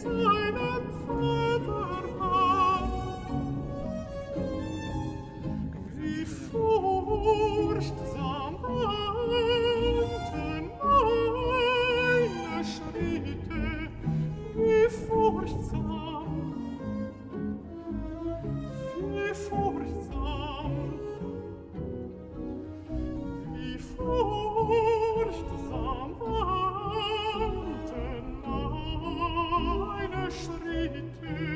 seinem Vater schritte.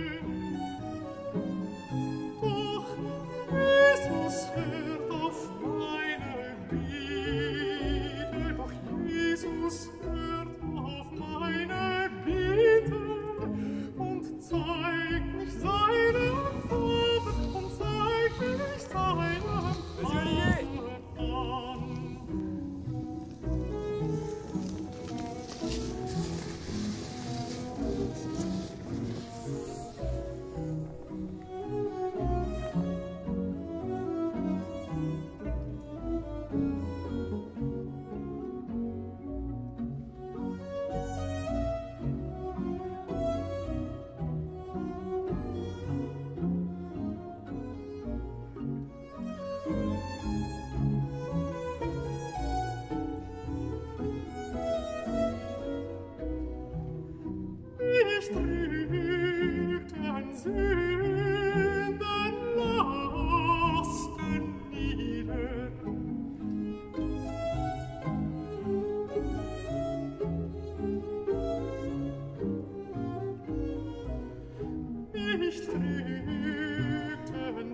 nicht frieden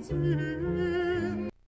sind.